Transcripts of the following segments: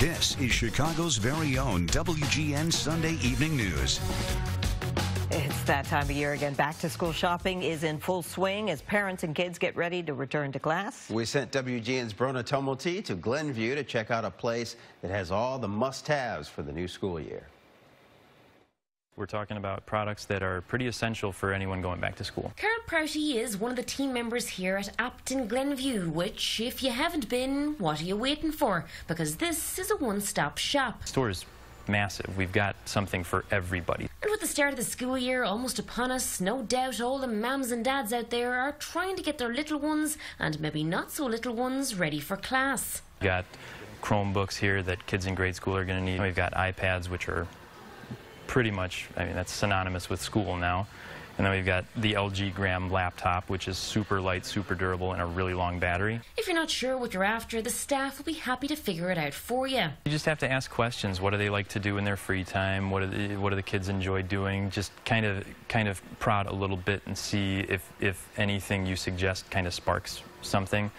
This is Chicago's very own WGN Sunday Evening News. It's that time of year again. Back to school shopping is in full swing as parents and kids get ready to return to class. We sent WGN's Brona Tumulty to Glenview to check out a place that has all the must-haves for the new school year. We're talking about products that are pretty essential for anyone going back to school. Carl Prouty is one of the team members here at Apton Glenview, which, if you haven't been, what are you waiting for? Because this is a one-stop shop. The store is massive. We've got something for everybody. And with the start of the school year almost upon us, no doubt all the mums and dads out there are trying to get their little ones, and maybe not so little ones, ready for class. We've got Chromebooks here that kids in grade school are going to need. We've got iPads, which are pretty much, I mean, that's synonymous with school now. And then we've got the LG Gram laptop, which is super light, super durable, and a really long battery. If you're not sure what you're after, the staff will be happy to figure it out for you. You just have to ask questions. What do they like to do in their free time? What do the, what do the kids enjoy doing? Just kind of kind of prod a little bit and see if if anything you suggest kind of sparks something.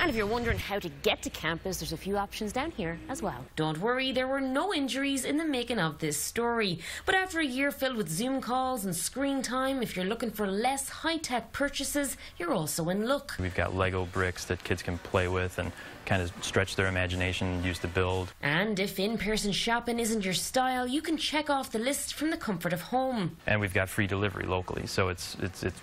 And if you're wondering how to get to campus, there's a few options down here as well. Don't worry, there were no injuries in the making of this story. But after a year filled with Zoom calls and screen time, if you're looking for less high tech purchases, you're also in luck. We've got Lego bricks that kids can play with and kind of stretch their imagination and use to build. And if in person shopping isn't your style, you can check off the list from the comfort of home. And we've got free delivery locally, so it's, it's, it's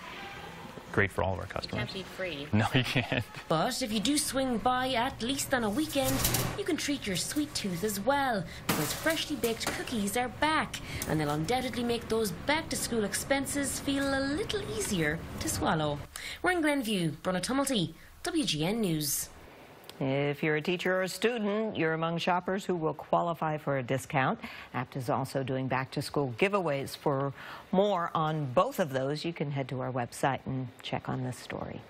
great for all of our customers. You can't beat free. No, you can't. But if you do swing by at least on a weekend, you can treat your sweet tooth as well, because freshly baked cookies are back, and they'll undoubtedly make those back to school expenses feel a little easier to swallow. We're in Glenview, Brona Tumulty, WGN News. If you're a teacher or a student, you're among shoppers who will qualify for a discount. Abt is also doing back to school giveaways. For more on both of those, you can head to our website and check on this story.